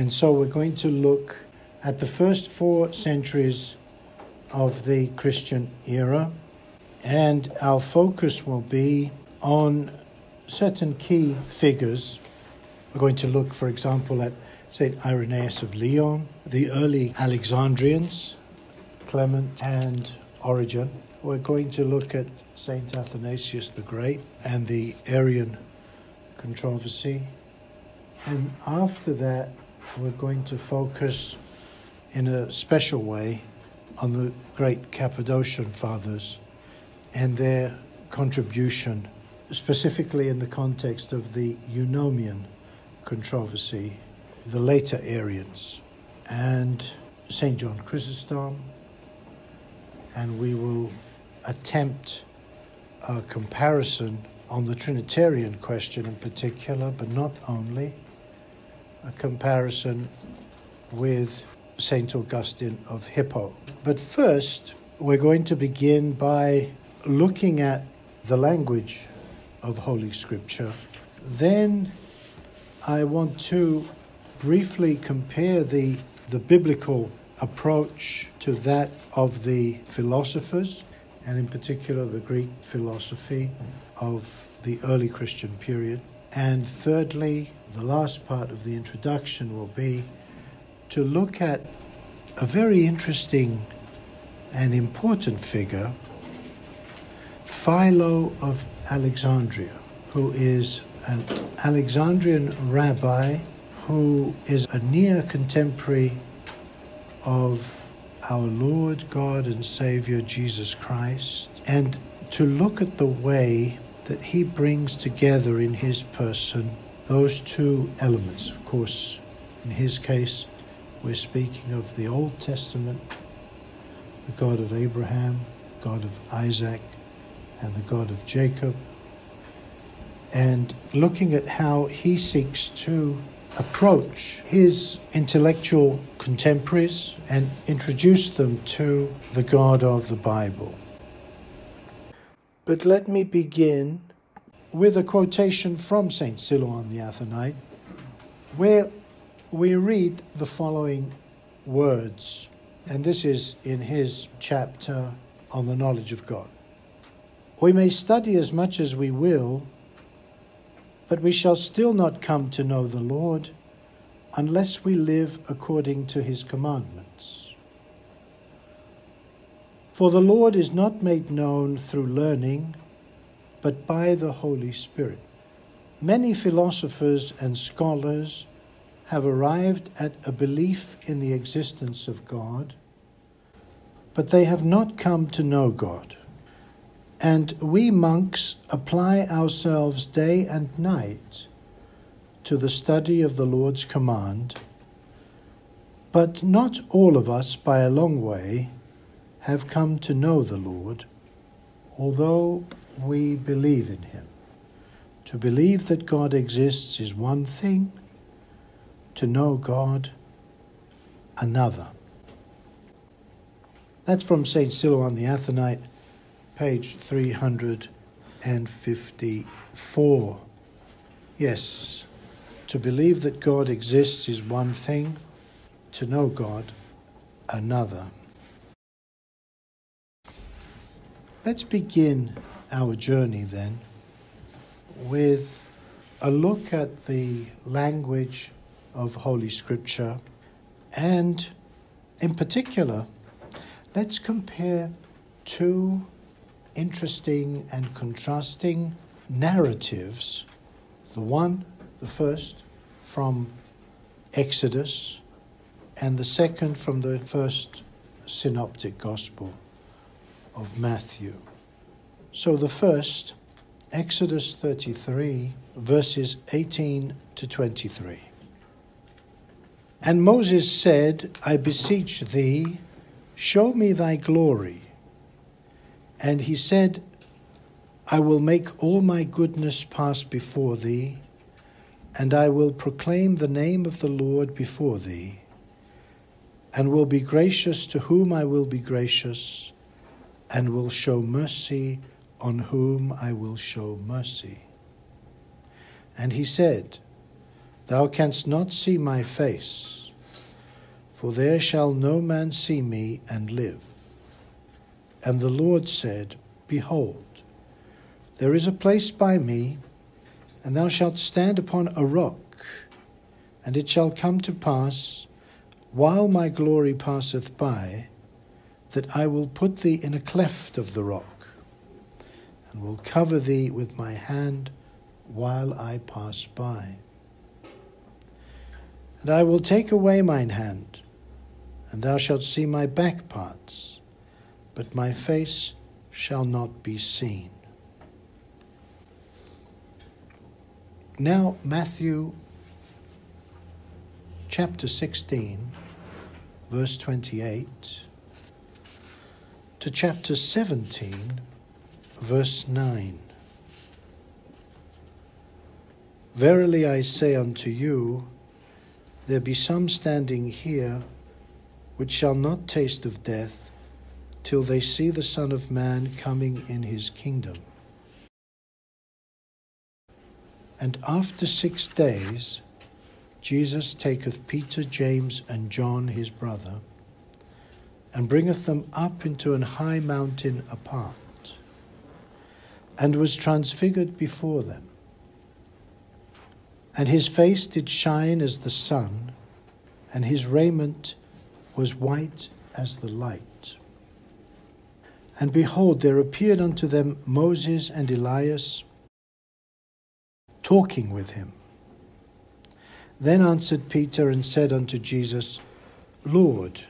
And so we're going to look at the first four centuries of the Christian era, and our focus will be on certain key figures. We're going to look, for example, at St. Irenaeus of Lyon, the early Alexandrians, Clement and Origen. We're going to look at St. Athanasius the Great and the Arian controversy. And after that, we're going to focus in a special way on the great Cappadocian fathers and their contribution, specifically in the context of the Eunomian controversy, the later Arians, and St. John Chrysostom. And we will attempt a comparison on the Trinitarian question in particular, but not only, a comparison with St. Augustine of Hippo. But first, we're going to begin by looking at the language of Holy Scripture. Then I want to briefly compare the, the biblical approach to that of the philosophers, and in particular the Greek philosophy of the early Christian period. And thirdly, the last part of the introduction will be to look at a very interesting and important figure, Philo of Alexandria, who is an Alexandrian rabbi who is a near contemporary of our Lord God and Savior Jesus Christ, and to look at the way that he brings together in his person those two elements. Of course, in his case, we're speaking of the Old Testament, the God of Abraham, the God of Isaac, and the God of Jacob, and looking at how he seeks to approach his intellectual contemporaries and introduce them to the God of the Bible. But let me begin with a quotation from St. Silouan the Athonite, where we read the following words, and this is in his chapter on the knowledge of God. We may study as much as we will, but we shall still not come to know the Lord unless we live according to his commandments. For the Lord is not made known through learning, but by the Holy Spirit. Many philosophers and scholars have arrived at a belief in the existence of God, but they have not come to know God. And we monks apply ourselves day and night to the study of the Lord's command, but not all of us by a long way have come to know the Lord, although we believe in Him. To believe that God exists is one thing, to know God another. That's from St. Silouan the Athonite, page 354. Yes, to believe that God exists is one thing, to know God another. Let's begin our journey then with a look at the language of Holy Scripture. And in particular, let's compare two interesting and contrasting narratives. The one, the first, from Exodus, and the second from the first synoptic gospel of Matthew. So the first, Exodus 33, verses 18 to 23. And Moses said, I beseech thee, show me thy glory. And he said, I will make all my goodness pass before thee, and I will proclaim the name of the Lord before thee, and will be gracious to whom I will be gracious, and will show mercy on whom I will show mercy. And he said, Thou canst not see my face, for there shall no man see me and live. And the Lord said, Behold, there is a place by me, and thou shalt stand upon a rock, and it shall come to pass, while my glory passeth by, that I will put thee in a cleft of the rock, and will cover thee with my hand while I pass by. And I will take away mine hand, and thou shalt see my back parts, but my face shall not be seen. Now, Matthew chapter 16, verse 28, to chapter 17, verse 9. Verily I say unto you, there be some standing here which shall not taste of death till they see the Son of Man coming in his kingdom. And after six days, Jesus taketh Peter, James, and John his brother, and bringeth them up into an high mountain apart, and was transfigured before them. And his face did shine as the sun, and his raiment was white as the light. And behold, there appeared unto them Moses and Elias talking with him. Then answered Peter and said unto Jesus, Lord,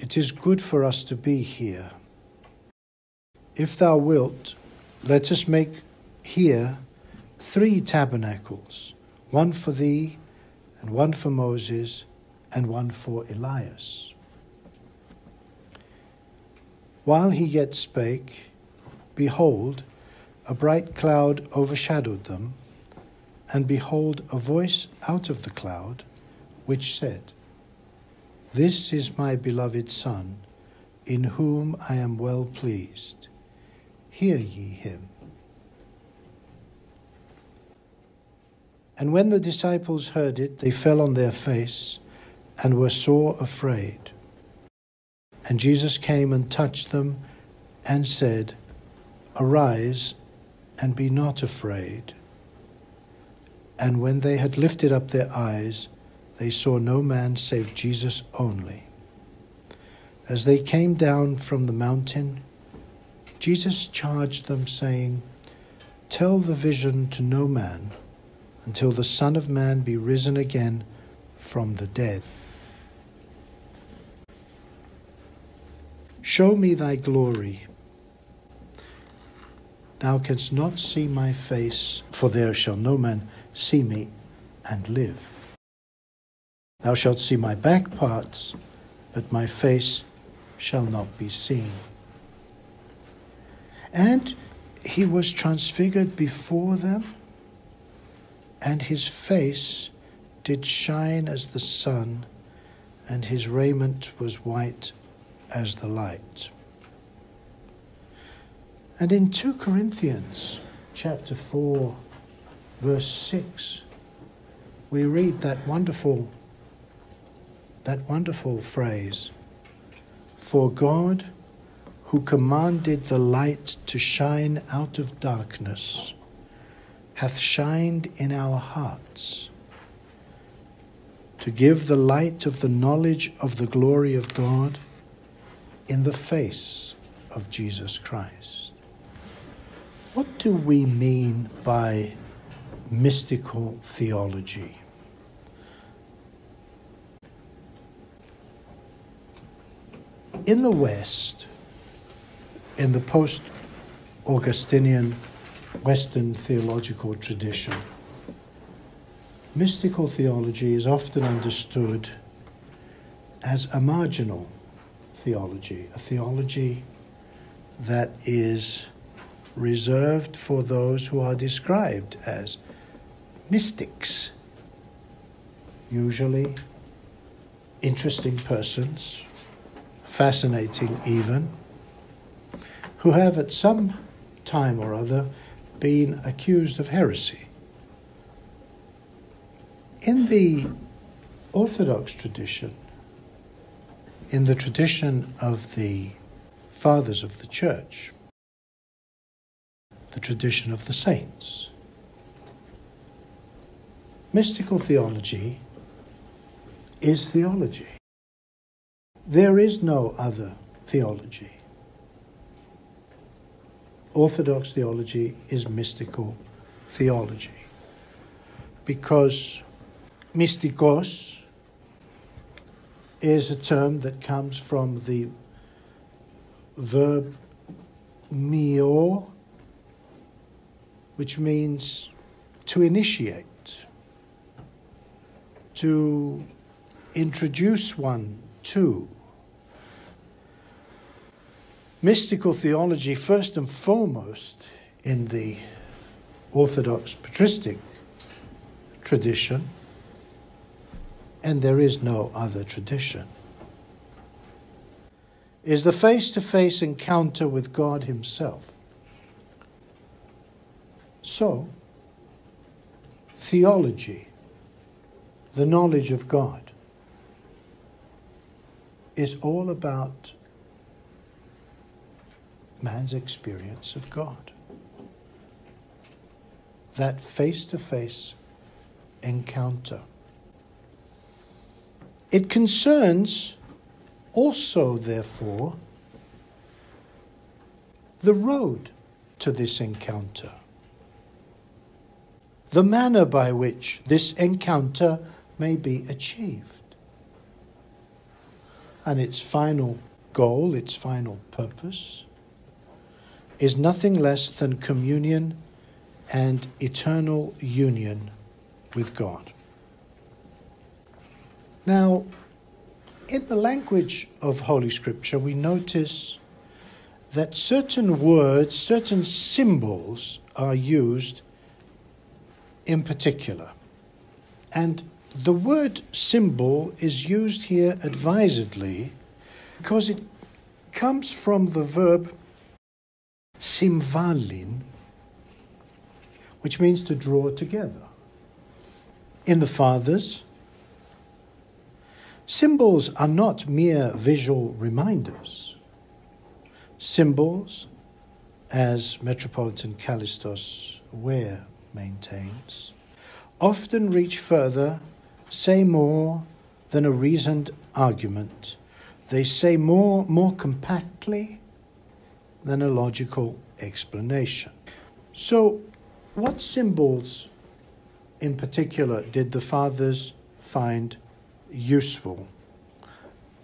it is good for us to be here. If thou wilt, let us make here three tabernacles one for thee, and one for Moses, and one for Elias. While he yet spake, behold, a bright cloud overshadowed them, and behold, a voice out of the cloud, which said, This is my beloved Son, in whom I am well pleased. Hear ye him. And when the disciples heard it, they fell on their face and were sore afraid. And Jesus came and touched them and said, Arise and be not afraid. And when they had lifted up their eyes, they saw no man save Jesus only. As they came down from the mountain, Jesus charged them, saying, Tell the vision to no man until the Son of Man be risen again from the dead. Show me thy glory. Thou canst not see my face, for there shall no man see me and live. Thou shalt see my back parts, but my face shall not be seen. And he was transfigured before them and his face did shine as the sun, and his raiment was white as the light. And in 2 Corinthians chapter 4, verse 6, we read that wonderful that wonderful phrase for God who commanded the light to shine out of darkness hath shined in our hearts to give the light of the knowledge of the glory of God in the face of Jesus Christ. What do we mean by mystical theology? In the West, in the post Augustinian Western theological tradition. Mystical theology is often understood as a marginal theology, a theology that is reserved for those who are described as mystics, usually interesting persons, fascinating even, who have at some time or other been accused of heresy. In the Orthodox tradition, in the tradition of the fathers of the church, the tradition of the saints, mystical theology is theology. There is no other theology. Orthodox theology is mystical theology because mystikos is a term that comes from the verb mio, which means to initiate, to introduce one to. Mystical theology, first and foremost, in the Orthodox patristic tradition, and there is no other tradition, is the face to face encounter with God Himself. So, theology, the knowledge of God, is all about man's experience of God. That face to face encounter. It concerns also, therefore, the road to this encounter, the manner by which this encounter may be achieved, and its final goal, its final purpose, is nothing less than communion and eternal union with God. Now, in the language of Holy Scripture, we notice that certain words, certain symbols are used in particular. And the word symbol is used here advisedly because it comes from the verb simvalin, which means to draw together. In the Fathers, symbols are not mere visual reminders. Symbols, as Metropolitan Kallistos Ware maintains, often reach further, say more than a reasoned argument. They say more, more compactly than a logical explanation. So, what symbols in particular did the fathers find useful?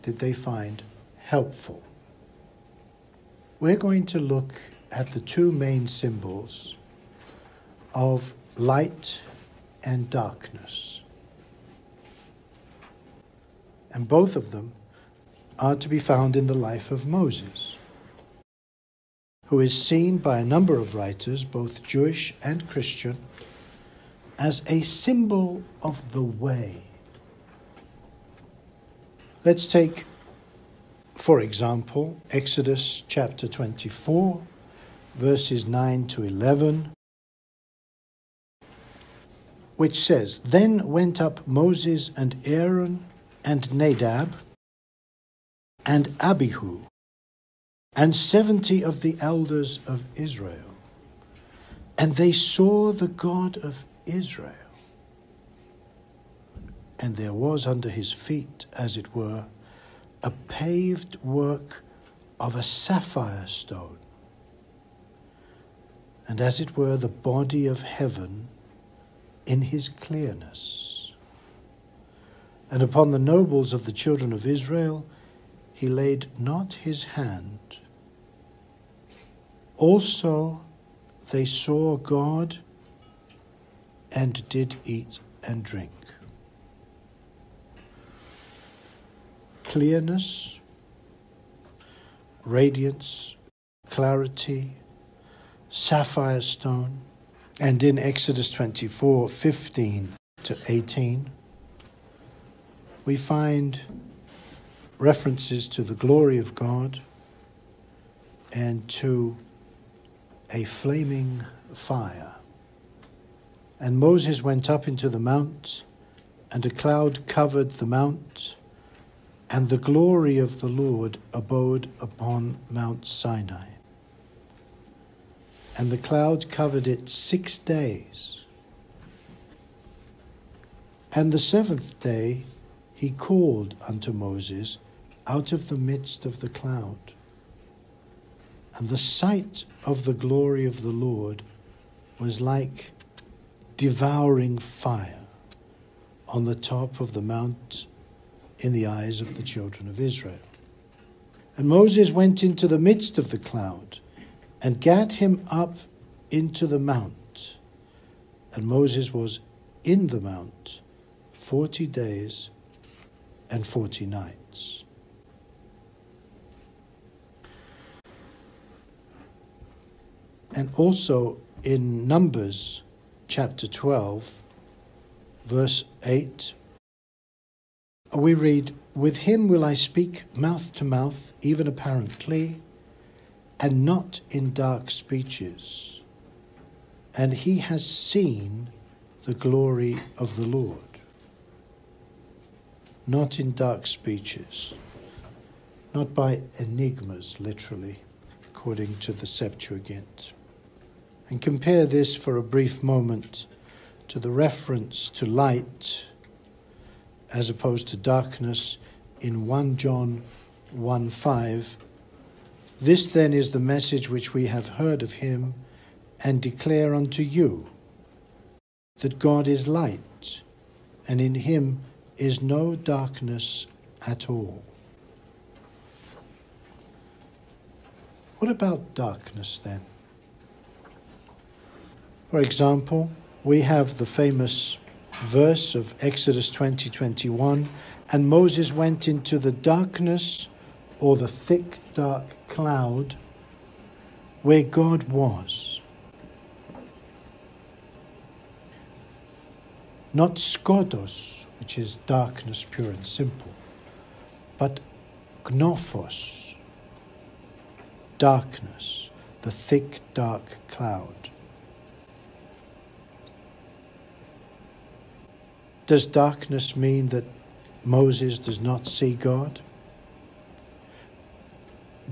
Did they find helpful? We're going to look at the two main symbols of light and darkness. And both of them are to be found in the life of Moses, who is seen by a number of writers, both Jewish and Christian, as a symbol of the way. Let's take, for example, Exodus chapter 24, verses 9 to 11, which says Then went up Moses and Aaron and Nadab and Abihu and seventy of the elders of Israel, and they saw the God of Israel. And there was under his feet, as it were, a paved work of a sapphire stone, and as it were, the body of heaven in his clearness. And upon the nobles of the children of Israel he laid not his hand. Also they saw God and did eat and drink. Clearness, radiance, clarity, sapphire stone, and in Exodus 24 15 to 18, we find references to the glory of God and to a flaming fire. And Moses went up into the mount and a cloud covered the mount, and the glory of the Lord abode upon Mount Sinai. And the cloud covered it six days. And the seventh day he called unto Moses out of the midst of the cloud. And the sight of the glory of the Lord was like devouring fire on the top of the mount in the eyes of the children of Israel. And Moses went into the midst of the cloud and gat him up into the mount. And Moses was in the mount forty days and forty nights. And also in Numbers chapter 12, verse 8, we read, With him will I speak mouth to mouth, even apparently, and not in dark speeches. And he has seen the glory of the Lord. Not in dark speeches, not by enigmas, literally, according to the Septuagint. And compare this for a brief moment to the reference to light as opposed to darkness in 1 John 1 5. This then is the message which we have heard of him and declare unto you that God is light, and in him is no darkness at all. What about darkness then? For example, we have the famous verse of Exodus 20 21, and Moses went into the darkness or the thick, dark cloud where God was. Not skotos, which is darkness pure and simple, but gnophos, darkness, the thick, dark cloud. Does darkness mean that Moses does not see God?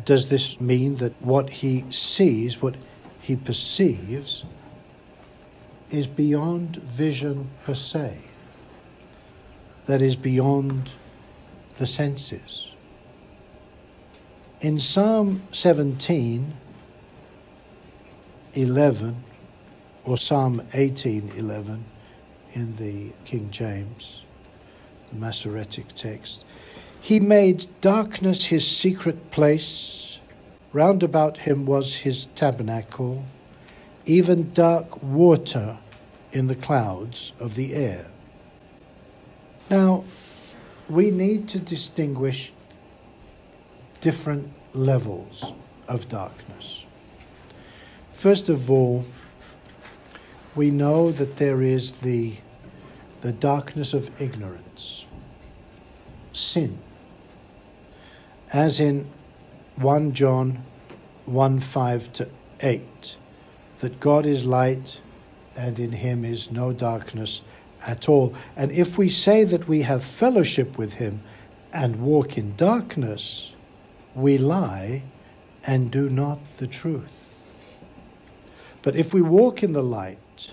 Does this mean that what he sees, what he perceives, is beyond vision per se? That is beyond the senses. In Psalm 17, 11, or Psalm 18, 11, in the King James, the Masoretic text. He made darkness his secret place, round about him was his tabernacle, even dark water in the clouds of the air. Now, we need to distinguish different levels of darkness. First of all, we know that there is the the darkness of ignorance, sin. As in 1 John 1 5 to 8, that God is light and in him is no darkness at all. And if we say that we have fellowship with him and walk in darkness, we lie and do not the truth. But if we walk in the light,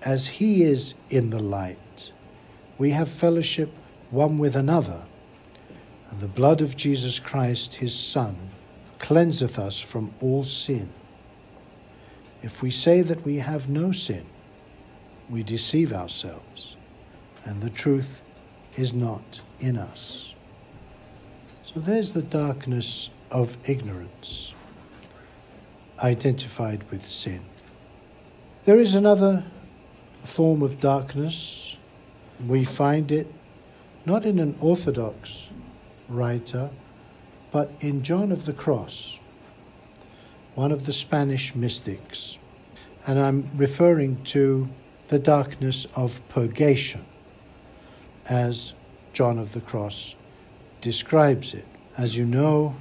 as he is in the light, we have fellowship one with another, and the blood of Jesus Christ, his Son, cleanseth us from all sin. If we say that we have no sin, we deceive ourselves, and the truth is not in us. So there's the darkness of ignorance, identified with sin. There is another form of darkness we find it not in an Orthodox writer, but in John of the Cross, one of the Spanish mystics. And I'm referring to the darkness of purgation, as John of the Cross describes it. As you know,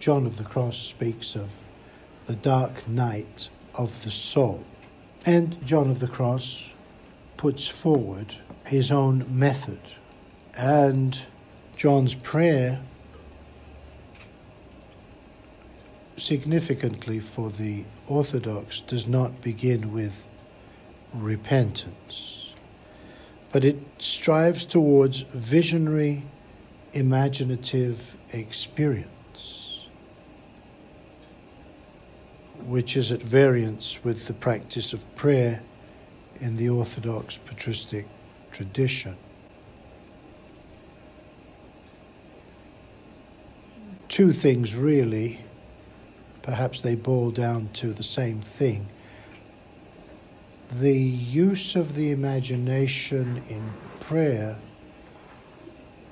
John of the Cross speaks of the dark night of the soul. And John of the Cross puts forward his own method. And John's prayer, significantly for the Orthodox, does not begin with repentance, but it strives towards visionary, imaginative experience, which is at variance with the practice of prayer in the Orthodox patristic tradition. Two things really, perhaps they boil down to the same thing. The use of the imagination in prayer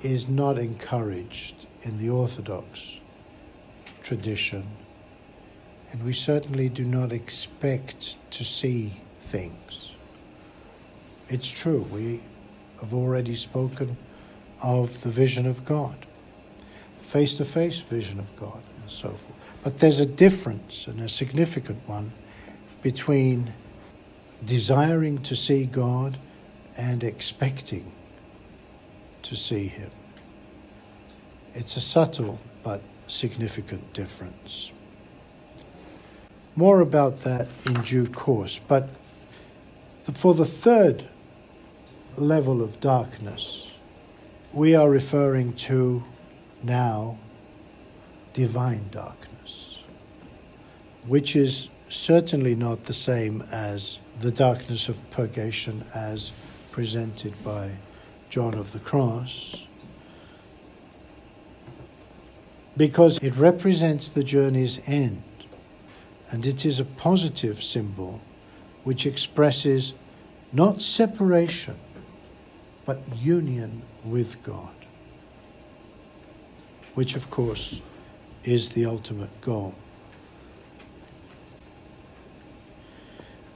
is not encouraged in the Orthodox tradition, and we certainly do not expect to see things. It's true, we have already spoken of the vision of God, face to face vision of God, and so forth. But there's a difference, and a significant one, between desiring to see God and expecting to see Him. It's a subtle but significant difference. More about that in due course, but for the third level of darkness, we are referring to now divine darkness, which is certainly not the same as the darkness of purgation as presented by John of the Cross, because it represents the journey's end and it is a positive symbol which expresses not separation but union with God, which of course is the ultimate goal.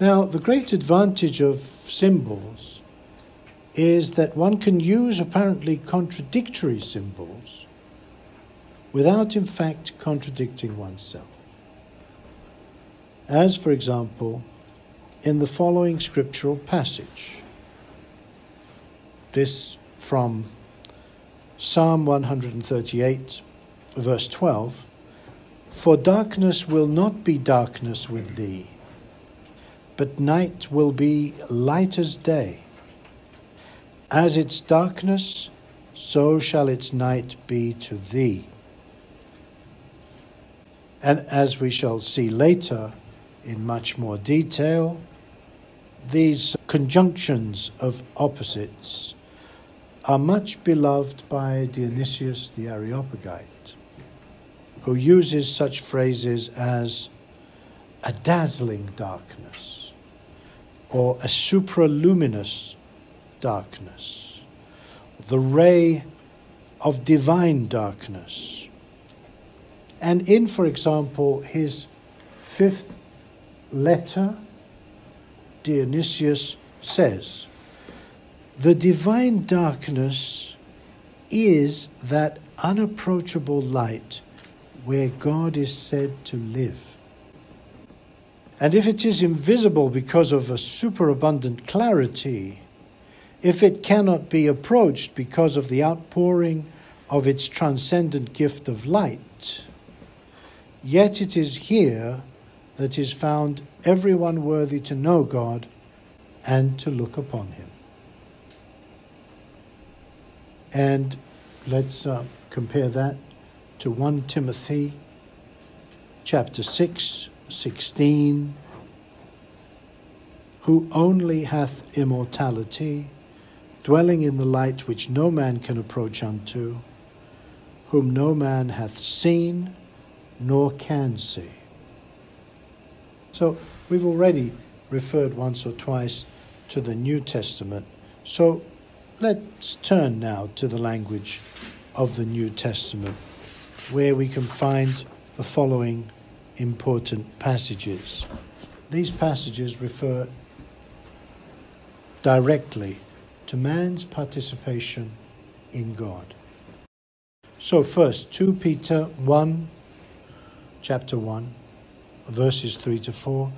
Now, the great advantage of symbols is that one can use apparently contradictory symbols without, in fact, contradicting oneself. As, for example, in the following scriptural passage. This from Psalm 138, verse 12 For darkness will not be darkness with thee, but night will be light as day. As its darkness, so shall its night be to thee. And as we shall see later in much more detail, these conjunctions of opposites are much beloved by Dionysius the Areopagite, who uses such phrases as a dazzling darkness or a supraluminous darkness, the ray of divine darkness. And in, for example, his fifth letter, Dionysius says, the divine darkness is that unapproachable light where God is said to live. And if it is invisible because of a superabundant clarity, if it cannot be approached because of the outpouring of its transcendent gift of light, yet it is here that is found everyone worthy to know God and to look upon Him. And let's uh, compare that to 1 Timothy chapter 6, 16. Who only hath immortality, dwelling in the light which no man can approach unto, whom no man hath seen nor can see. So we've already referred once or twice to the New Testament. So let's turn now to the language of the New Testament, where we can find the following important passages. These passages refer directly to man's participation in God. So, first, 2 Peter 1, chapter 1 verses 3 to 4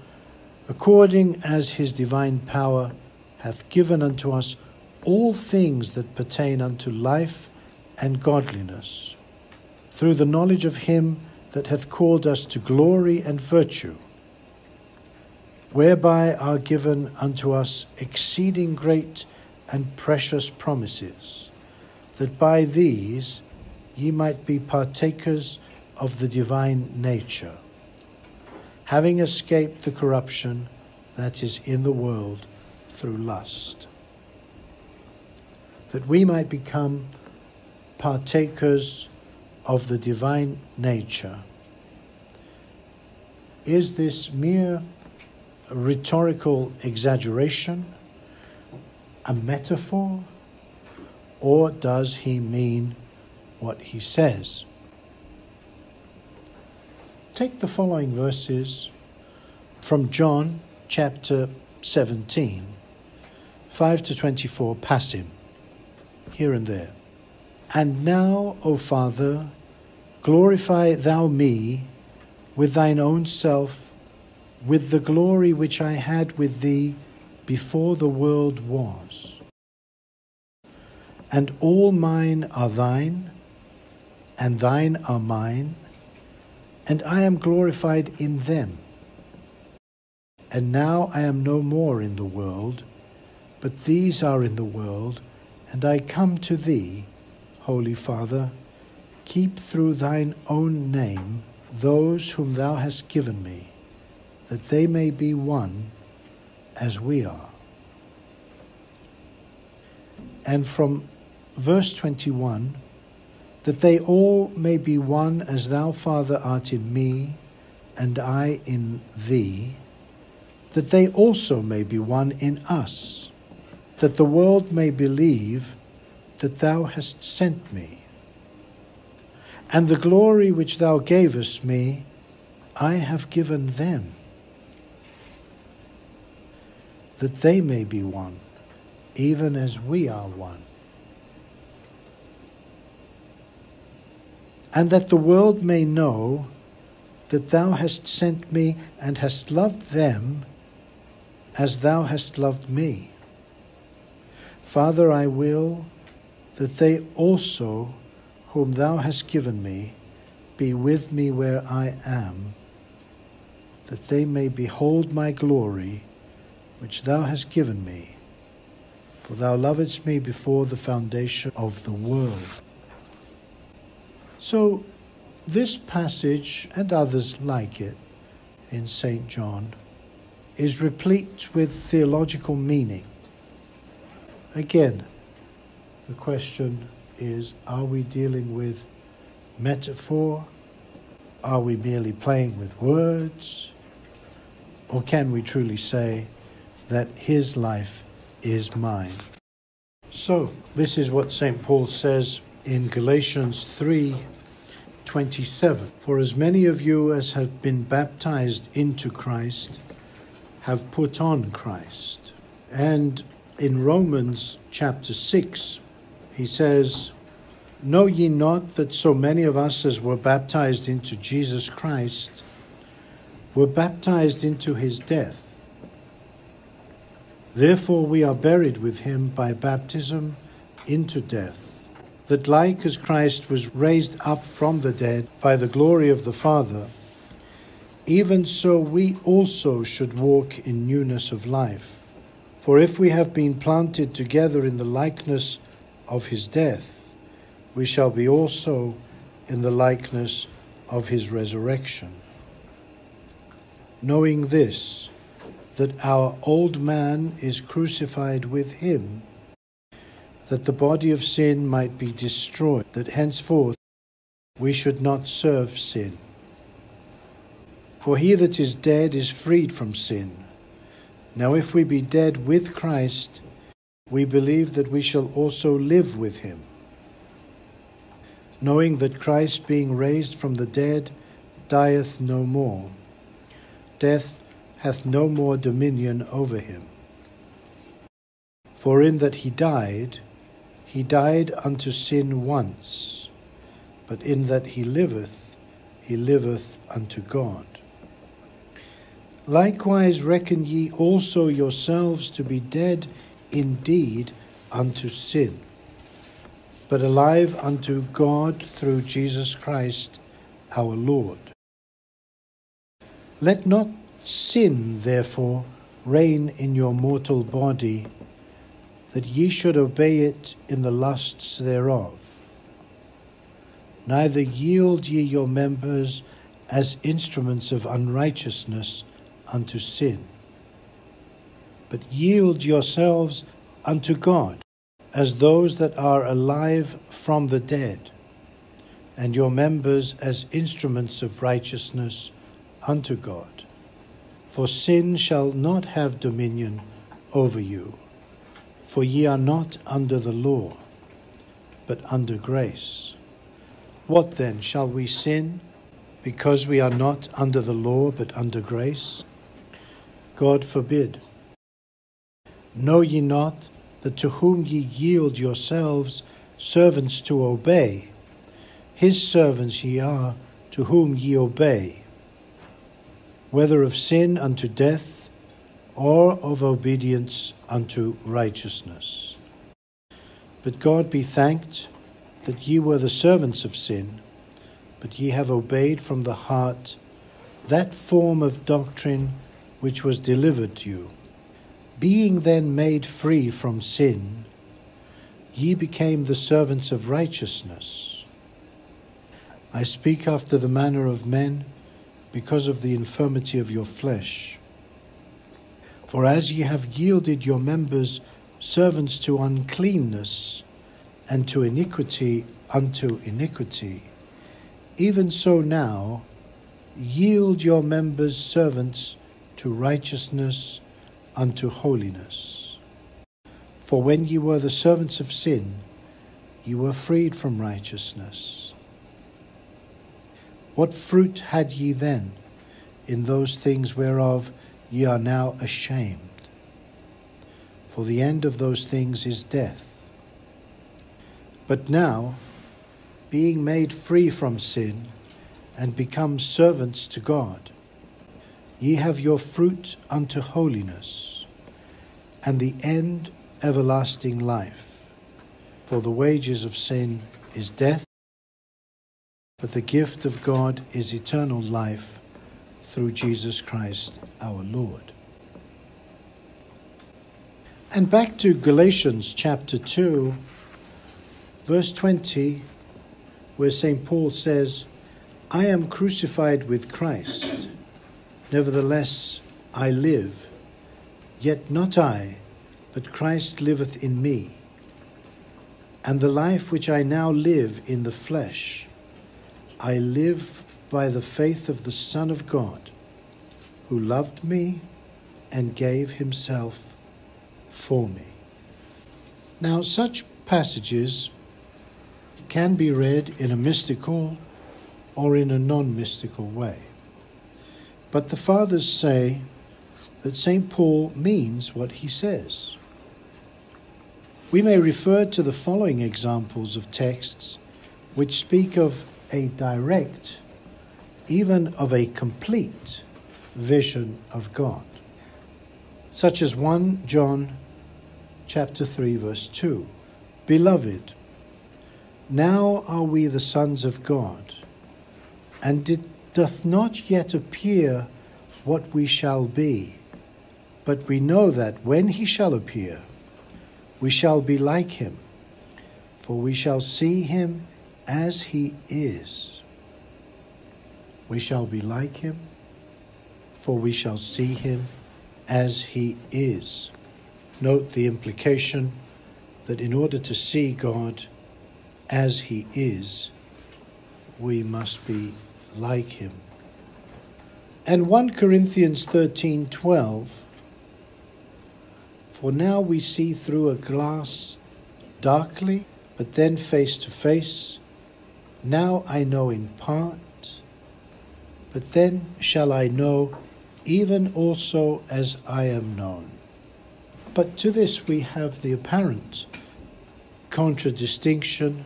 according as his divine power hath given unto us all things that pertain unto life and godliness, through the knowledge of Him that hath called us to glory and virtue, whereby are given unto us exceeding great and precious promises, that by these ye might be partakers of the divine nature, having escaped the corruption that is in the world through lust. That we might become partakers of the divine nature. Is this mere rhetorical exaggeration, a metaphor, or does he mean what he says? Take the following verses from John chapter 17, 5 to 24, passim here and there. And now, O Father, glorify thou me with thine own self, with the glory which I had with thee before the world was. And all mine are thine, and thine are mine, and I am glorified in them. And now I am no more in the world, but these are in the world, and I come to thee Holy Father, keep through thine own name those whom thou hast given me, that they may be one as we are. And from verse 21 that they all may be one as thou, Father, art in me, and I in thee, that they also may be one in us, that the world may believe that thou hast sent me. And the glory which thou gavest me, I have given them, that they may be one, even as we are one. And that the world may know that thou hast sent me and hast loved them as thou hast loved me. Father, I will that they also, whom thou hast given me, be with me where I am, that they may behold my glory, which thou hast given me. For thou lovedst me before the foundation of the world. So, this passage and others like it in St. John is replete with theological meaning. Again, the question is are we dealing with metaphor? Are we merely playing with words? Or can we truly say that his life is mine? So, this is what St. Paul says in Galatians 3 27. For as many of you as have been baptized into Christ have put on Christ. And in Romans chapter 6, he says, Know ye not that so many of us as were baptized into Jesus Christ were baptized into his death? Therefore we are buried with him by baptism into death, that like as Christ was raised up from the dead by the glory of the Father, even so we also should walk in newness of life. For if we have been planted together in the likeness of his death, we shall be also in the likeness of his resurrection. Knowing this, that our old man is crucified with him, that the body of sin might be destroyed, that henceforth we should not serve sin. For he that is dead is freed from sin. Now, if we be dead with Christ, we believe that we shall also live with him, knowing that Christ, being raised from the dead, dieth no more. Death hath no more dominion over him. For in that he died, he died unto sin once, but in that he liveth, he liveth unto God. Likewise reckon ye also yourselves to be dead indeed unto sin, but alive unto God through Jesus Christ our Lord. Let not sin, therefore, reign in your mortal body, that ye should obey it in the lusts thereof. Neither yield ye your members as instruments of unrighteousness unto sin, but yield yourselves unto God as those that are alive from the dead, and your members as instruments of righteousness unto God. For sin shall not have dominion over you, for ye are not under the law, but under grace. What then shall we sin because we are not under the law but under grace? God forbid. Know ye not that to whom ye yield yourselves servants to obey, his servants ye are to whom ye obey, whether of sin unto death or of obedience unto righteousness. But God be thanked that ye were the servants of sin, but ye have obeyed from the heart that form of doctrine which was delivered you. Being then made free from sin, ye became the servants of righteousness. I speak after the manner of men because of the infirmity of your flesh. For as ye have yielded your members servants to uncleanness, and to iniquity unto iniquity, even so now yield your members servants to righteousness unto holiness. For when ye were the servants of sin, ye were freed from righteousness. What fruit had ye then in those things whereof ye are now ashamed? For the end of those things is death. But now, being made free from sin and become servants to God, ye have your fruit unto holiness, and the end everlasting life. For the wages of sin is death, but the gift of God is eternal life through Jesus Christ our Lord. And back to Galatians chapter 2 Verse 20, where St. Paul says, I am crucified with Christ. Nevertheless, I live. Yet not I, but Christ liveth in me. And the life which I now live in the flesh, I live by the faith of the Son of God, who loved me and gave himself for me. Now, such passages can be read in a mystical or in a non mystical way. But the fathers say that St. Paul means what he says. We may refer to the following examples of texts which speak of a direct, even of a complete, vision of God, such as 1 John chapter 3 verse 2. Beloved, now are we the sons of God, and it doth not yet appear what we shall be, but we know that when he shall appear, we shall be like him, for we shall see him as he is. We shall be like him, for we shall see him as he is. Note the implication that in order to see God, as he is, we must be like him. And 1 Corinthians 13:12 For now we see through a glass darkly, but then face to face. Now I know in part, but then shall I know even also as I am known. But to this we have the apparent contradistinction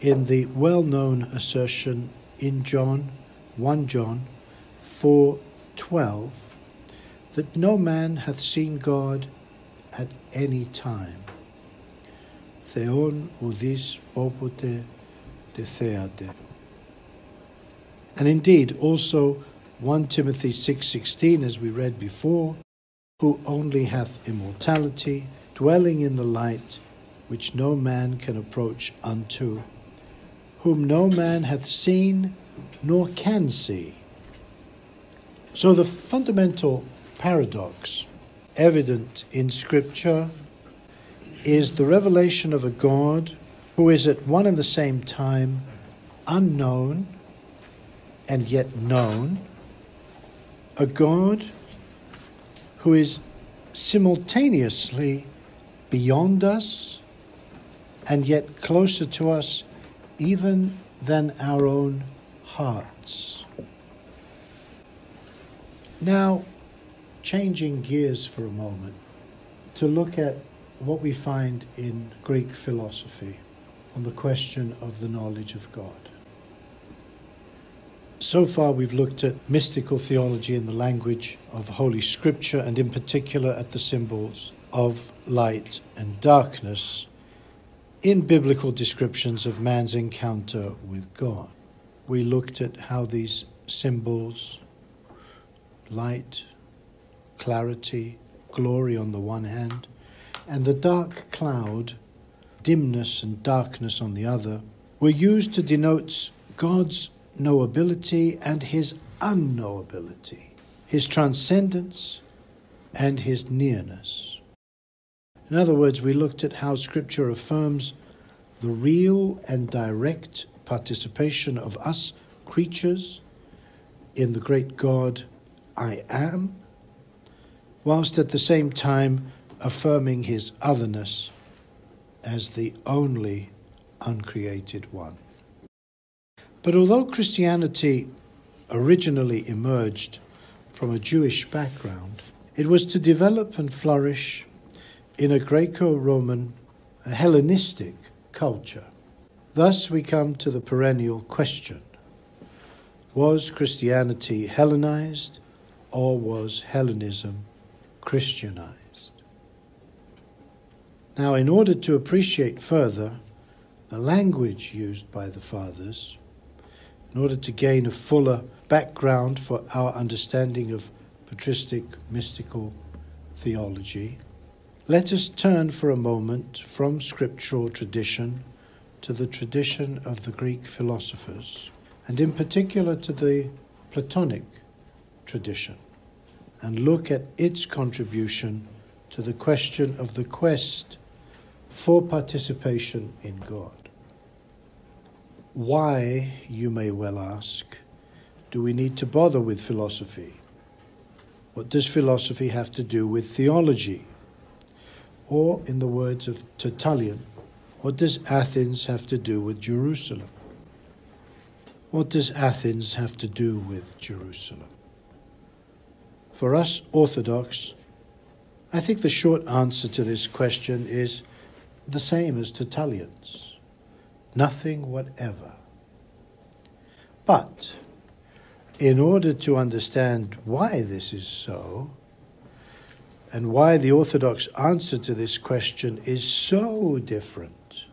in the well known assertion in John 1 John 4:12 that no man hath seen God at any time. Theon udis popote de theate. And indeed, also 1 Timothy 6:16 as we read before, who only hath immortality, dwelling in the light which no man can approach unto, whom no man hath seen nor can see. So the fundamental paradox evident in Scripture is the revelation of a God who is at one and the same time unknown and yet known, a God who is simultaneously beyond us and yet closer to us even than our own hearts. Now, changing gears for a moment to look at what we find in Greek philosophy on the question of the knowledge of God. So far, we've looked at mystical theology in the language of Holy Scripture, and in particular at the symbols of light and darkness in biblical descriptions of man's encounter with God. We looked at how these symbols, light, clarity, glory on the one hand, and the dark cloud, dimness and darkness on the other, were used to denote God's knowability and his unknowability, his transcendence and his nearness. In other words, we looked at how Scripture affirms the real and direct participation of us creatures in the great God I am, whilst at the same time affirming his otherness as the only uncreated one. But although Christianity originally emerged from a Jewish background, it was to develop and flourish in a Greco Roman, Hellenistic culture. Thus, we come to the perennial question Was Christianity Hellenized or was Hellenism Christianized? Now, in order to appreciate further the language used by the fathers, in order to gain a fuller background for our understanding of patristic mystical theology, let us turn for a moment from scriptural tradition to the tradition of the Greek philosophers, and in particular to the Platonic tradition, and look at its contribution to the question of the quest for participation in God. Why, you may well ask, do we need to bother with philosophy? What does philosophy have to do with theology? Or, in the words of Tertullian, what does Athens have to do with Jerusalem? What does Athens have to do with Jerusalem? For us Orthodox, I think the short answer to this question is the same as Tertullian's nothing whatever. But in order to understand why this is so, and why the Orthodox answer to this question is so different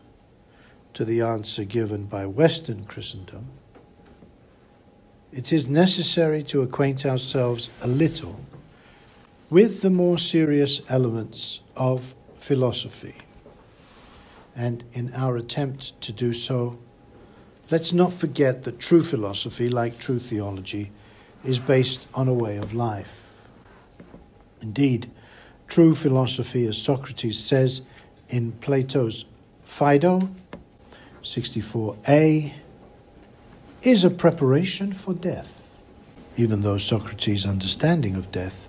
to the answer given by Western Christendom, it is necessary to acquaint ourselves a little with the more serious elements of philosophy. And in our attempt to do so, let's not forget that true philosophy, like true theology, is based on a way of life. Indeed, true philosophy, as Socrates says in Plato's Phaedo 64a, is a preparation for death, even though Socrates' understanding of death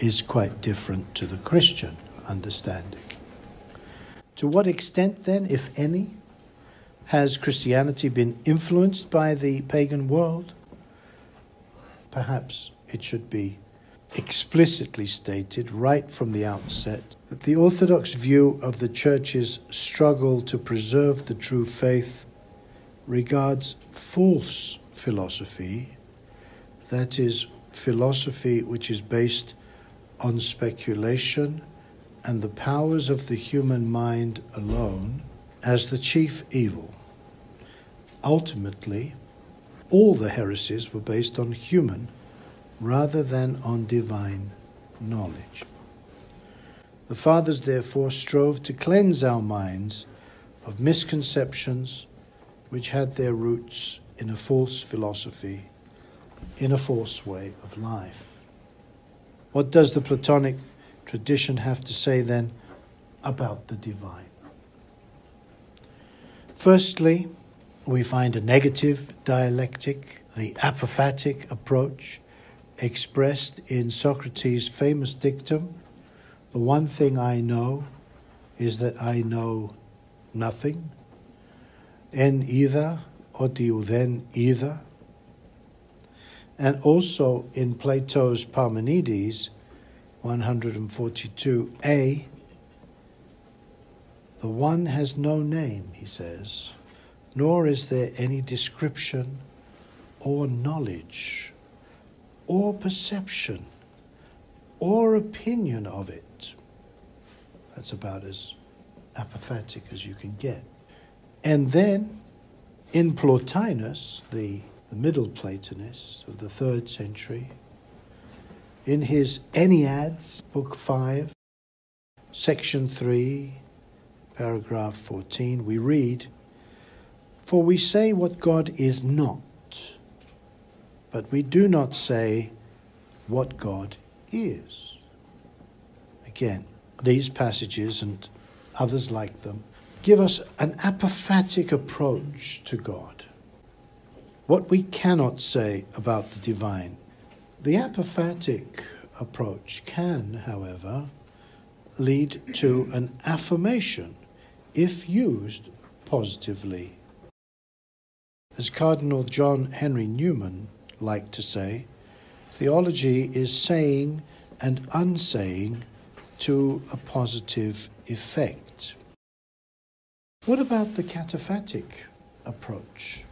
is quite different to the Christian understanding. To what extent, then, if any, has Christianity been influenced by the pagan world? Perhaps it should be explicitly stated right from the outset that the Orthodox view of the Church's struggle to preserve the true faith regards false philosophy, that is, philosophy which is based on speculation and the powers of the human mind alone as the chief evil. Ultimately, all the heresies were based on human rather than on divine knowledge. The Fathers, therefore, strove to cleanse our minds of misconceptions which had their roots in a false philosophy, in a false way of life. What does the Platonic tradition have to say then about the divine? Firstly, we find a negative dialectic, the apophatic approach, expressed in Socrates' famous dictum The one thing I know is that I know nothing. En either, otiu then either. And also in Plato's Parmenides 142a, the one has no name, he says, nor is there any description or knowledge or perception or opinion of it. That's about as apophatic as you can get. And then in Plotinus, the, the middle Platonist of the third century, in his Enneads, Book 5, Section 3, paragraph 14, we read, For we say what God is not, but we do not say what God is. Again, these passages and others like them give us an apophatic approach to God. What we cannot say about the divine the apophatic approach can, however, lead to an affirmation if used positively. As Cardinal John Henry Newman liked to say, theology is saying and unsaying to a positive effect. What about the cataphatic approach?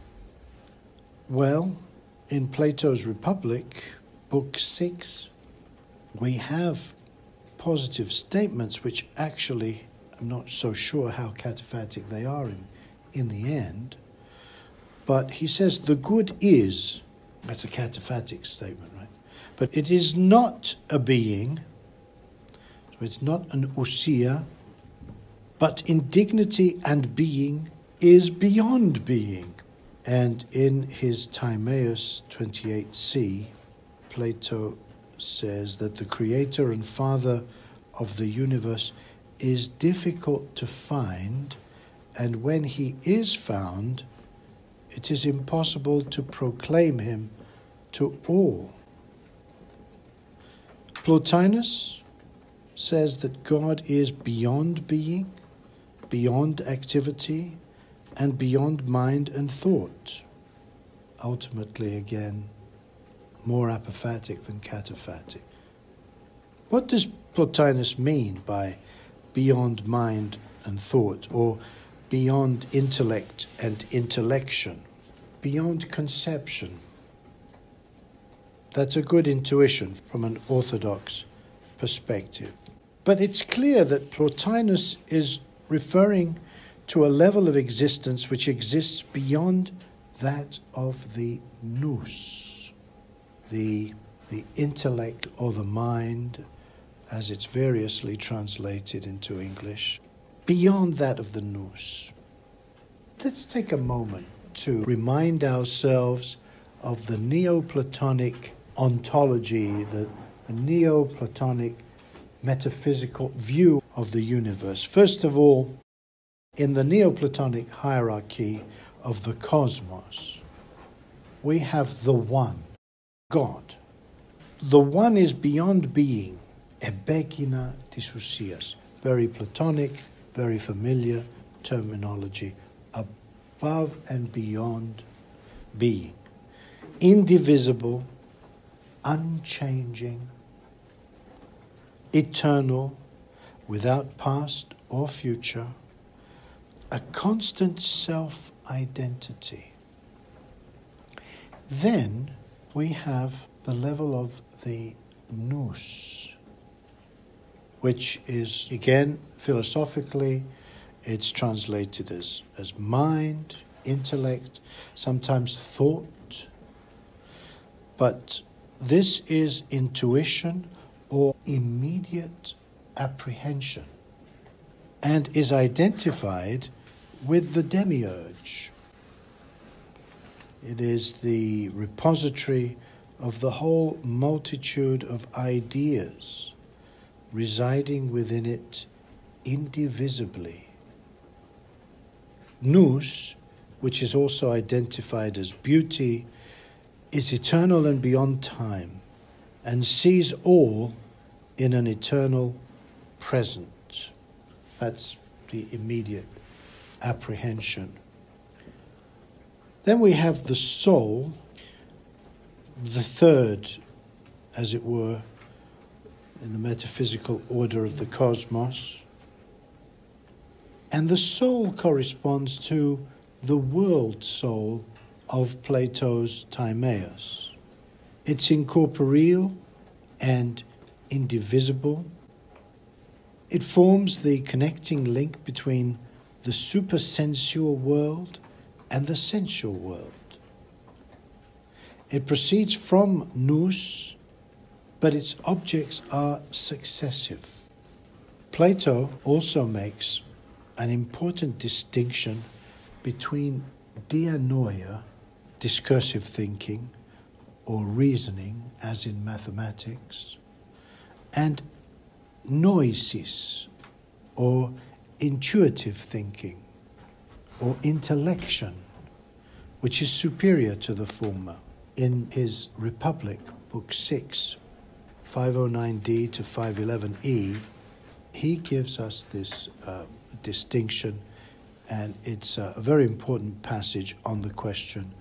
Well, in Plato's Republic, Book 6, we have positive statements which actually, I'm not so sure how cataphatic they are in, in the end. But he says the good is, that's a cataphatic statement, right? But it is not a being, so it's not an ousia, but in dignity and being is beyond being. And in his Timaeus 28c, Plato says that the creator and father of the universe is difficult to find, and when he is found, it is impossible to proclaim him to all. Plotinus says that God is beyond being, beyond activity, and beyond mind and thought. Ultimately, again, more apophatic than cataphatic. What does Plotinus mean by beyond mind and thought, or beyond intellect and intellection, beyond conception? That's a good intuition from an orthodox perspective. But it's clear that Plotinus is referring to a level of existence which exists beyond that of the nous the, the intellect or the mind, as it's variously translated into English, beyond that of the nous. Let's take a moment to remind ourselves of the Neoplatonic ontology, the, the Neoplatonic metaphysical view of the universe. First of all, in the Neoplatonic hierarchy of the cosmos, we have the One, God. The one is beyond being, ebekina tisousias, very Platonic, very familiar terminology, above and beyond being, indivisible, unchanging, eternal, without past or future, a constant self identity. Then we have the level of the nous, which is again philosophically it's translated as, as mind, intellect, sometimes thought. But this is intuition or immediate apprehension and is identified with the demiurge. It is the repository of the whole multitude of ideas residing within it indivisibly. Nous, which is also identified as beauty, is eternal and beyond time and sees all in an eternal present. That's the immediate apprehension. Then we have the soul, the third, as it were, in the metaphysical order of the cosmos. And the soul corresponds to the world soul of Plato's Timaeus. It's incorporeal and indivisible. It forms the connecting link between the supersensual world and the sensual world. It proceeds from nous, but its objects are successive. Plato also makes an important distinction between dianoia, discursive thinking, or reasoning, as in mathematics, and noesis, or intuitive thinking, or intellection, which is superior to the former. In his Republic, Book 6, 509d to 511e, he gives us this uh, distinction, and it's a very important passage on the question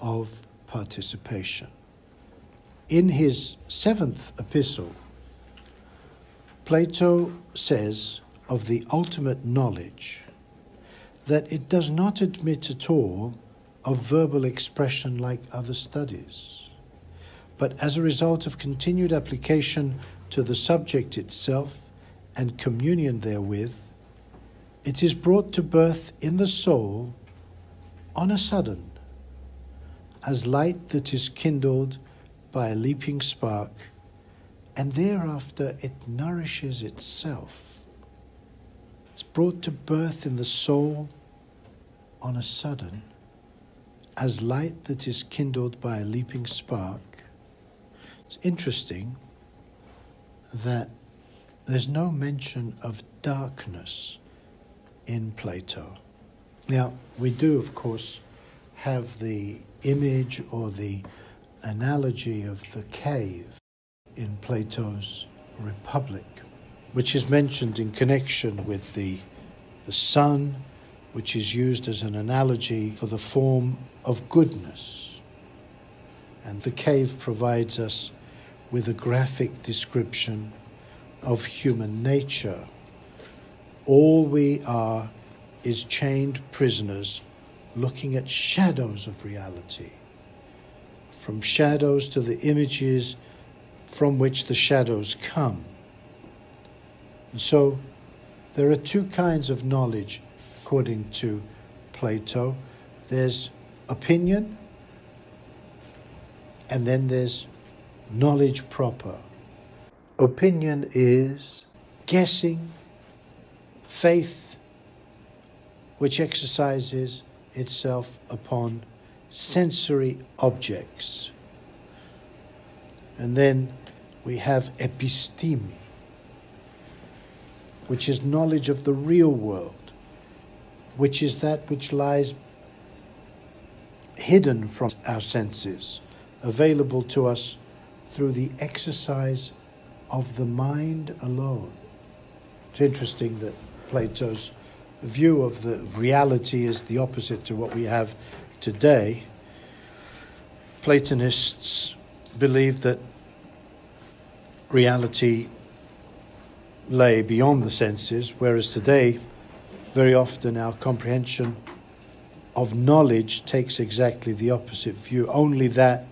of participation. In his seventh epistle, Plato says of the ultimate knowledge that it does not admit at all of verbal expression like other studies, but as a result of continued application to the subject itself and communion therewith, it is brought to birth in the soul on a sudden, as light that is kindled by a leaping spark, and thereafter it nourishes itself it's brought to birth in the soul on a sudden, as light that is kindled by a leaping spark. It's interesting that there's no mention of darkness in Plato. Now, we do, of course, have the image or the analogy of the cave in Plato's Republic which is mentioned in connection with the, the sun, which is used as an analogy for the form of goodness. And the cave provides us with a graphic description of human nature. All we are is chained prisoners looking at shadows of reality, from shadows to the images from which the shadows come. And so there are two kinds of knowledge according to Plato there's opinion, and then there's knowledge proper. Opinion is guessing, faith, which exercises itself upon sensory objects. And then we have episteme, which is knowledge of the real world, which is that which lies hidden from our senses, available to us through the exercise of the mind alone. It's interesting that Plato's view of the reality is the opposite to what we have today. Platonists believe that reality lay beyond the senses, whereas today, very often our comprehension of knowledge takes exactly the opposite view. Only that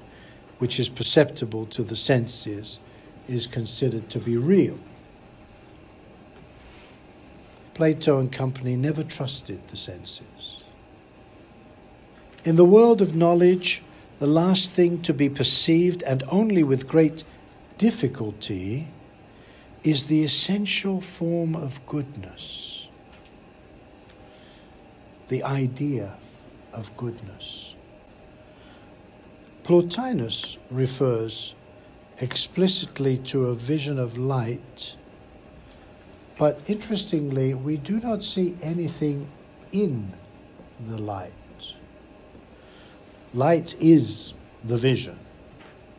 which is perceptible to the senses is considered to be real. Plato and company never trusted the senses. In the world of knowledge, the last thing to be perceived, and only with great difficulty, is the essential form of goodness, the idea of goodness. Plotinus refers explicitly to a vision of light, but interestingly, we do not see anything in the light. Light is the vision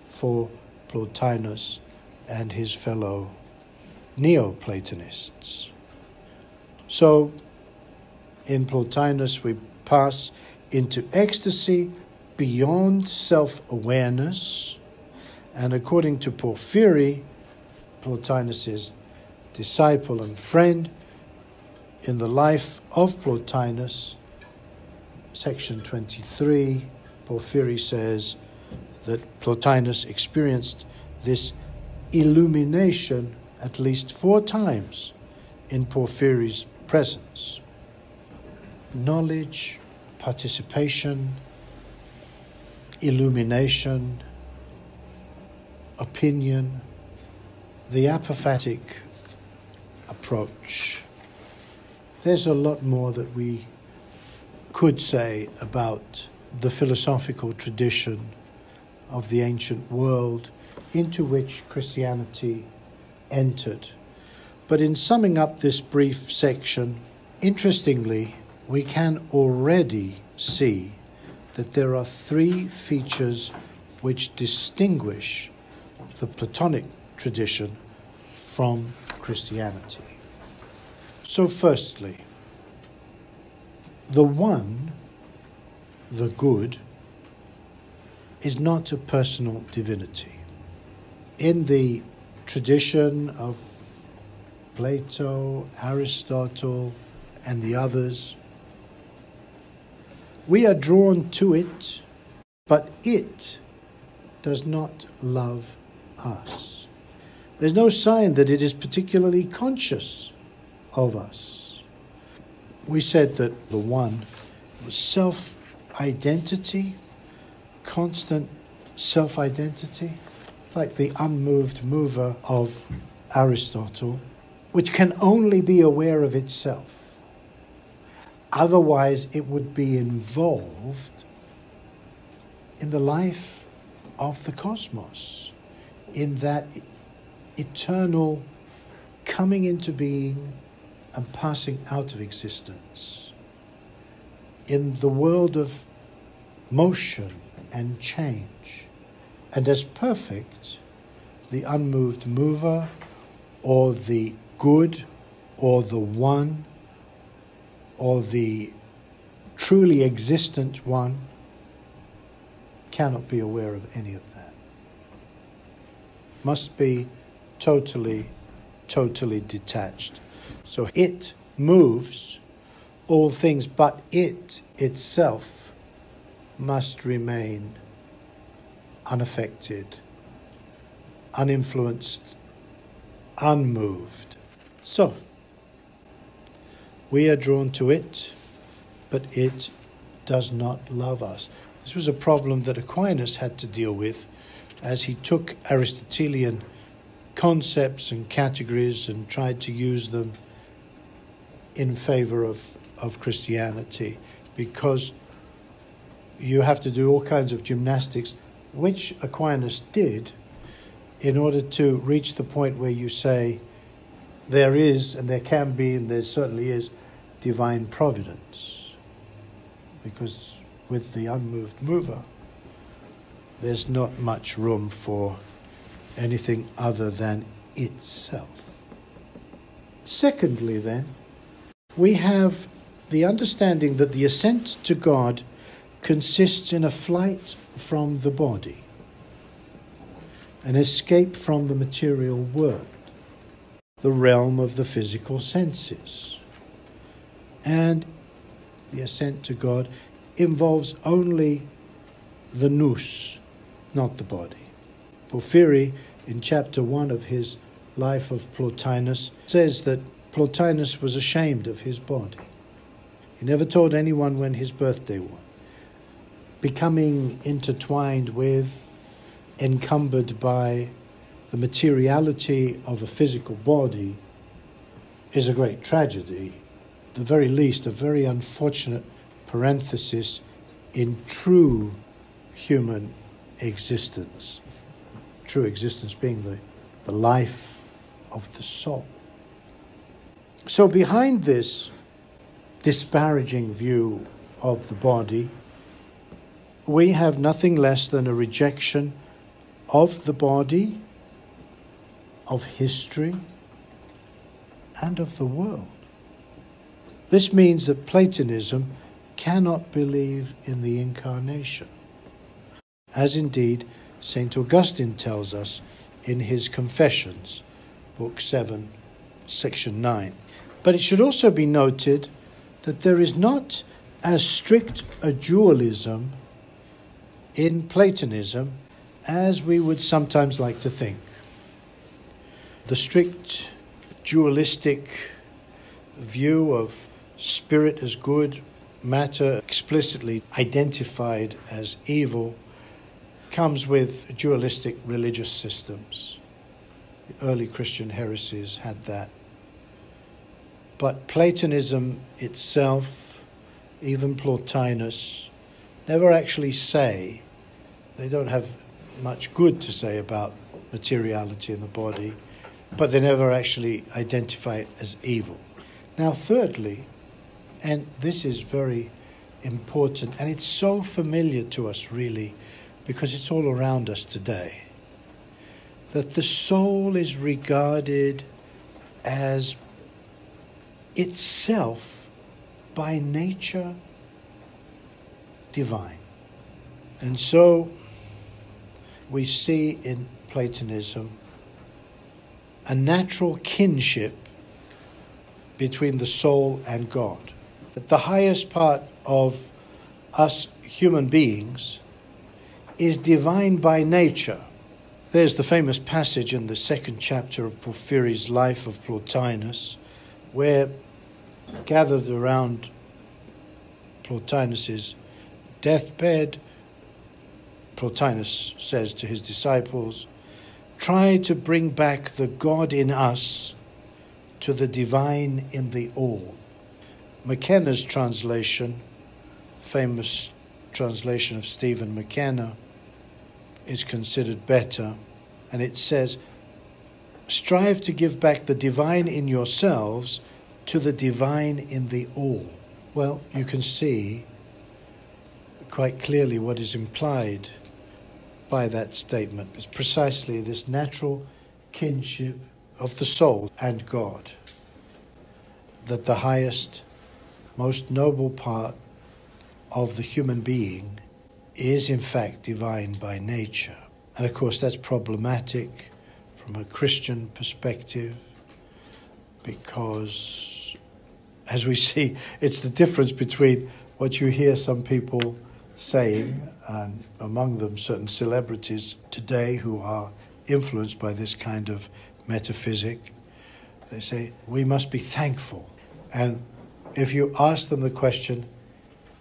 for Plotinus and his fellow Neoplatonists. So, in Plotinus, we pass into ecstasy beyond self awareness, and according to Porphyry, Plotinus's disciple and friend, in the life of Plotinus, section 23, Porphyry says that Plotinus experienced this illumination at least four times in Porphyry's presence. Knowledge, participation, illumination, opinion, the apophatic approach. There's a lot more that we could say about the philosophical tradition of the ancient world into which Christianity entered. But in summing up this brief section, interestingly, we can already see that there are three features which distinguish the Platonic tradition from Christianity. So, firstly, the one, the good, is not a personal divinity. In the tradition of Plato, Aristotle, and the others, we are drawn to it, but it does not love us. There's no sign that it is particularly conscious of us. We said that the one was self identity, constant self identity, like the unmoved mover of Aristotle, which can only be aware of itself. Otherwise, it would be involved in the life of the cosmos, in that eternal coming into being and passing out of existence, in the world of motion and change. And as perfect, the unmoved mover, or the good, or the one, or the truly existent one cannot be aware of any of that. Must be totally, totally detached. So it moves all things, but it itself must remain unaffected, uninfluenced, unmoved. So, we are drawn to it, but it does not love us. This was a problem that Aquinas had to deal with as he took Aristotelian concepts and categories and tried to use them in favor of, of Christianity because you have to do all kinds of gymnastics, which Aquinas did in order to reach the point where you say there is, and there can be, and there certainly is, divine providence. Because with the unmoved mover, there's not much room for anything other than itself. Secondly, then, we have the understanding that the ascent to God consists in a flight from the body, an escape from the material world, the realm of the physical senses. And the ascent to God involves only the nous, not the body. Porphyry, in chapter 1 of his Life of Plotinus, says that Plotinus was ashamed of his body. He never told anyone when his birthday was. Becoming intertwined with, encumbered by the materiality of a physical body is a great tragedy, the very least, a very unfortunate parenthesis in true human existence. True existence being the, the life of the soul. So, behind this disparaging view of the body, we have nothing less than a rejection of the body, of history, and of the world. This means that Platonism cannot believe in the incarnation, as indeed St. Augustine tells us in his Confessions, Book 7, Section 9. But it should also be noted that there is not as strict a dualism in Platonism as we would sometimes like to think. The strict dualistic view of spirit as good, matter explicitly identified as evil, comes with dualistic religious systems. The early Christian heresies had that. But Platonism itself, even Plotinus, never actually say, they don't have much good to say about materiality in the body, but they never actually identify it as evil. Now, thirdly, and this is very important, and it's so familiar to us really because it's all around us today, that the soul is regarded as itself by nature divine. And so we see in Platonism a natural kinship between the soul and God. That the highest part of us human beings is divine by nature. There's the famous passage in the second chapter of Porphyry's Life of Plotinus, where gathered around Plotinus's deathbed, Plotinus says to his disciples, Try to bring back the God in us to the divine in the all. MacKenna's translation, famous translation of Stephen McKenna, is considered better, and it says, Strive to give back the divine in yourselves to the divine in the all. Well, you can see quite clearly what is implied by that statement. It's precisely this natural kinship of the soul and God. That the highest, most noble part of the human being is in fact divine by nature. And of course, that's problematic from a Christian perspective because as we see, it's the difference between what you hear some people saying, and among them certain celebrities today who are influenced by this kind of metaphysic. They say, we must be thankful. And if you ask them the question,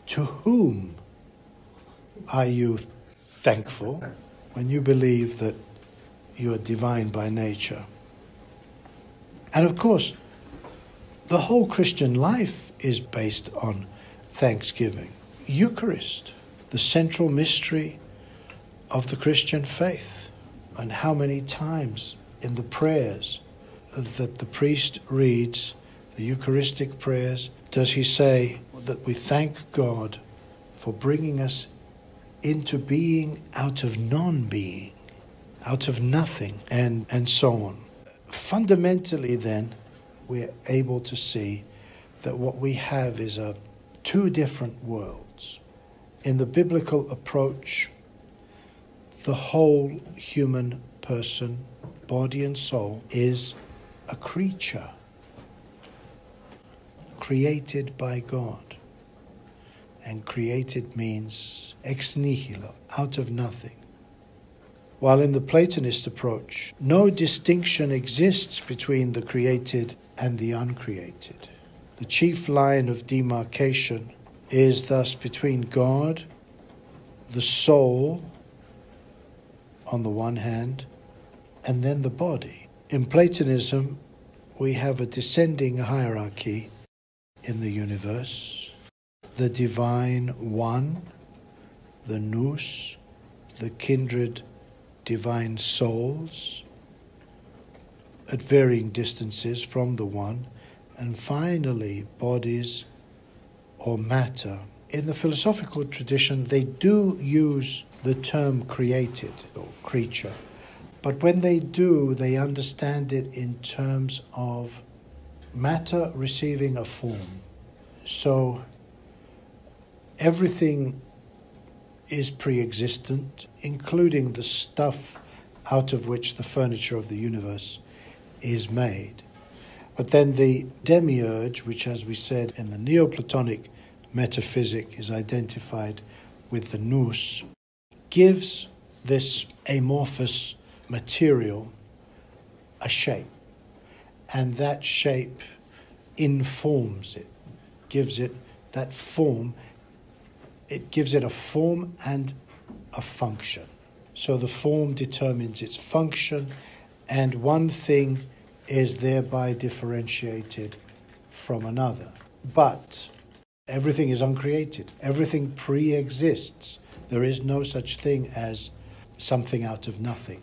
to whom are you thankful when you believe that you are divine by nature? And of course, the whole Christian life is based on thanksgiving. Eucharist, the central mystery of the Christian faith, and how many times in the prayers that the priest reads, the Eucharistic prayers, does he say that we thank God for bringing us into being out of non being, out of nothing, and, and so on. Fundamentally, then, we're able to see that what we have is a two different worlds. In the biblical approach, the whole human person, body and soul, is a creature created by God. And created means ex nihilo, out of nothing. While in the Platonist approach, no distinction exists between the created and the uncreated. The chief line of demarcation is thus between God, the soul, on the one hand, and then the body. In Platonism, we have a descending hierarchy in the universe. The divine one, the nous, the kindred divine souls at varying distances from the one, and finally, bodies or matter. In the philosophical tradition, they do use the term created or creature, but when they do, they understand it in terms of matter receiving a form. So everything is pre existent, including the stuff out of which the furniture of the universe is made. But then the demiurge, which, as we said in the Neoplatonic metaphysic, is identified with the nous, gives this amorphous material a shape. And that shape informs it, gives it that form, it gives it a form and a function. So the form determines its function, and one thing is thereby differentiated from another. But everything is uncreated, everything pre exists. There is no such thing as something out of nothing.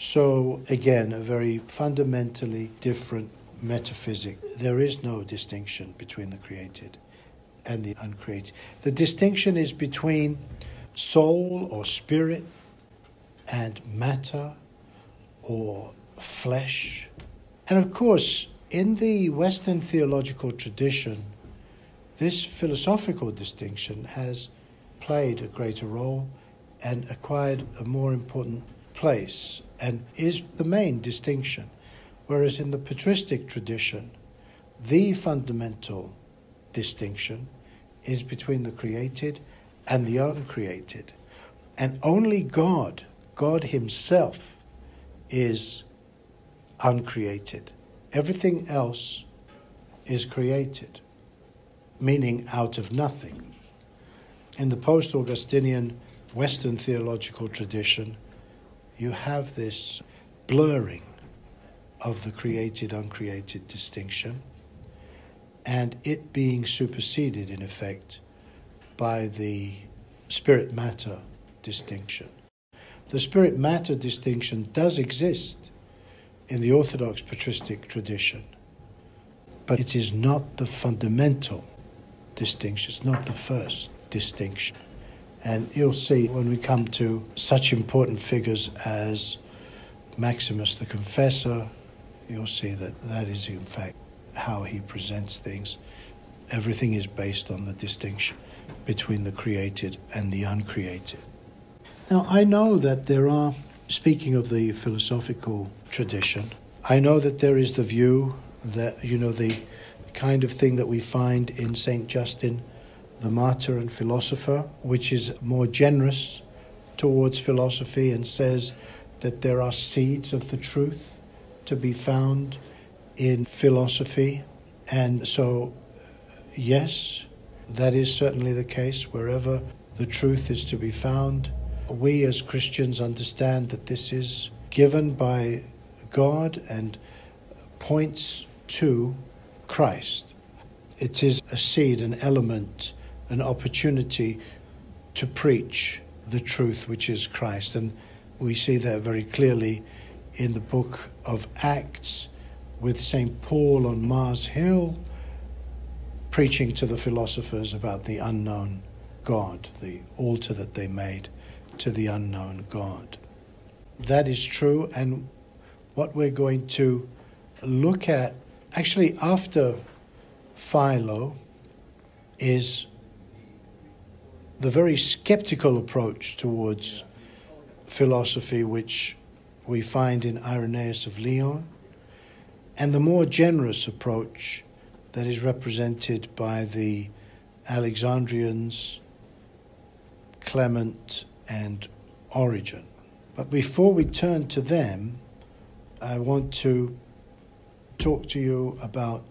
So, again, a very fundamentally different metaphysic. There is no distinction between the created and the uncreated. The distinction is between soul or spirit and matter or flesh. And of course, in the Western theological tradition, this philosophical distinction has played a greater role and acquired a more important place and is the main distinction. Whereas in the patristic tradition, the fundamental distinction is between the created and the uncreated. And only God, God Himself, is uncreated. Everything else is created, meaning out of nothing. In the post Augustinian Western theological tradition, you have this blurring of the created uncreated distinction and it being superseded, in effect, by the spirit matter distinction. The spirit matter distinction does exist in the Orthodox patristic tradition. But it is not the fundamental distinction, it's not the first distinction. And you'll see when we come to such important figures as Maximus the Confessor, you'll see that that is in fact how he presents things. Everything is based on the distinction between the created and the uncreated. Now, I know that there are speaking of the philosophical tradition, I know that there is the view that, you know, the kind of thing that we find in St. Justin, the martyr and philosopher, which is more generous towards philosophy and says that there are seeds of the truth to be found in philosophy. And so, yes, that is certainly the case. Wherever the truth is to be found, we as Christians understand that this is given by God and points to Christ. It is a seed, an element, an opportunity to preach the truth which is Christ. And we see that very clearly in the book of Acts with St. Paul on Mars Hill preaching to the philosophers about the unknown God, the altar that they made to the unknown God. That is true, and what we're going to look at actually after Philo is the very skeptical approach towards philosophy which we find in Irenaeus of Lyon, and the more generous approach that is represented by the Alexandrians, Clement, and Origen. But before we turn to them, I want to talk to you about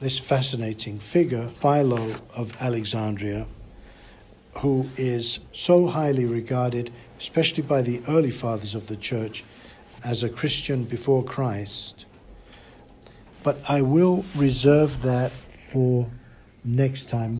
this fascinating figure, Philo of Alexandria, who is so highly regarded, especially by the early fathers of the church, as a Christian before Christ. But I will reserve that for next time.